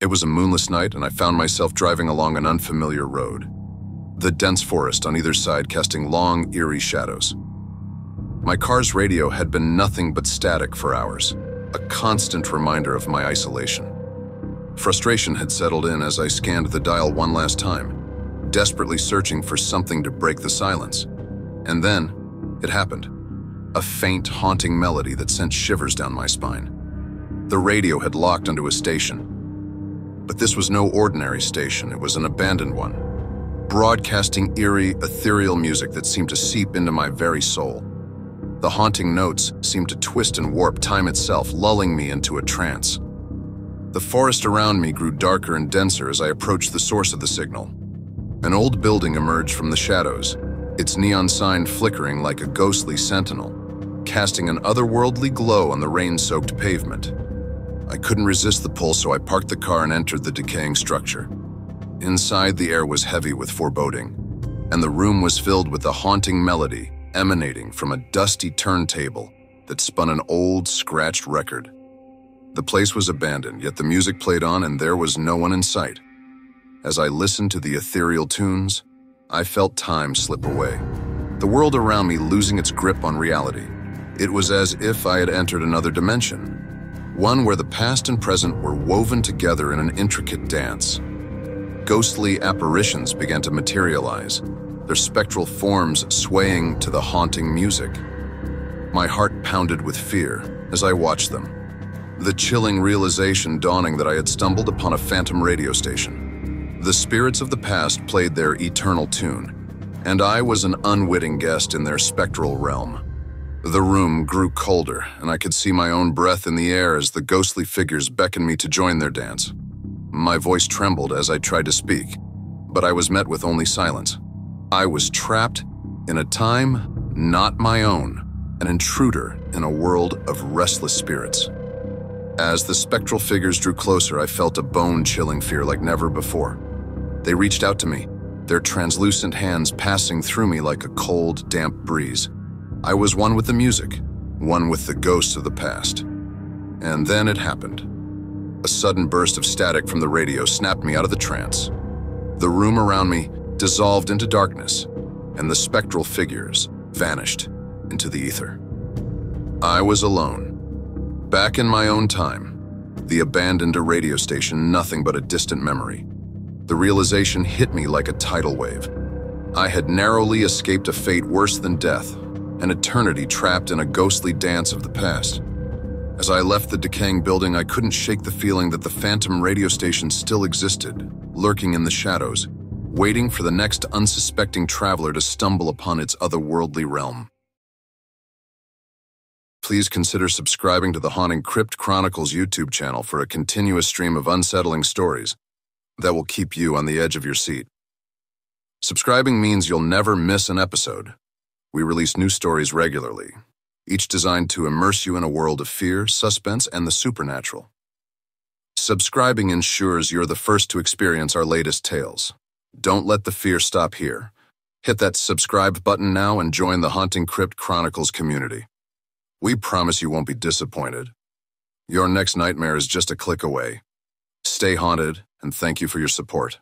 It was a moonless night, and I found myself driving along an unfamiliar road. The dense forest on either side casting long, eerie shadows. My car's radio had been nothing but static for hours, a constant reminder of my isolation. Frustration had settled in as I scanned the dial one last time, desperately searching for something to break the silence. And then, it happened. A faint, haunting melody that sent shivers down my spine. The radio had locked onto a station, but this was no ordinary station, it was an abandoned one. Broadcasting eerie, ethereal music that seemed to seep into my very soul. The haunting notes seemed to twist and warp time itself, lulling me into a trance. The forest around me grew darker and denser as I approached the source of the signal. An old building emerged from the shadows, its neon sign flickering like a ghostly sentinel, casting an otherworldly glow on the rain-soaked pavement. I couldn't resist the pull, so I parked the car and entered the decaying structure. Inside, the air was heavy with foreboding, and the room was filled with a haunting melody emanating from a dusty turntable that spun an old, scratched record. The place was abandoned, yet the music played on and there was no one in sight. As I listened to the ethereal tunes, I felt time slip away, the world around me losing its grip on reality. It was as if I had entered another dimension, one where the past and present were woven together in an intricate dance. Ghostly apparitions began to materialize, their spectral forms swaying to the haunting music. My heart pounded with fear as I watched them, the chilling realization dawning that I had stumbled upon a phantom radio station. The spirits of the past played their eternal tune, and I was an unwitting guest in their spectral realm. The room grew colder, and I could see my own breath in the air as the ghostly figures beckoned me to join their dance. My voice trembled as I tried to speak, but I was met with only silence. I was trapped in a time not my own, an intruder in a world of restless spirits. As the spectral figures drew closer, I felt a bone-chilling fear like never before. They reached out to me, their translucent hands passing through me like a cold, damp breeze. I was one with the music, one with the ghosts of the past. And then it happened. A sudden burst of static from the radio snapped me out of the trance. The room around me dissolved into darkness, and the spectral figures vanished into the ether. I was alone, back in my own time, the abandoned radio station nothing but a distant memory. The realization hit me like a tidal wave. I had narrowly escaped a fate worse than death, an eternity trapped in a ghostly dance of the past. As I left the decaying building, I couldn't shake the feeling that the phantom radio station still existed, lurking in the shadows, waiting for the next unsuspecting traveler to stumble upon its otherworldly realm. Please consider subscribing to the Haunting Crypt Chronicles YouTube channel for a continuous stream of unsettling stories that will keep you on the edge of your seat. Subscribing means you'll never miss an episode, we release new stories regularly, each designed to immerse you in a world of fear, suspense, and the supernatural. Subscribing ensures you're the first to experience our latest tales. Don't let the fear stop here. Hit that subscribe button now and join the Haunting Crypt Chronicles community. We promise you won't be disappointed. Your next nightmare is just a click away. Stay haunted, and thank you for your support.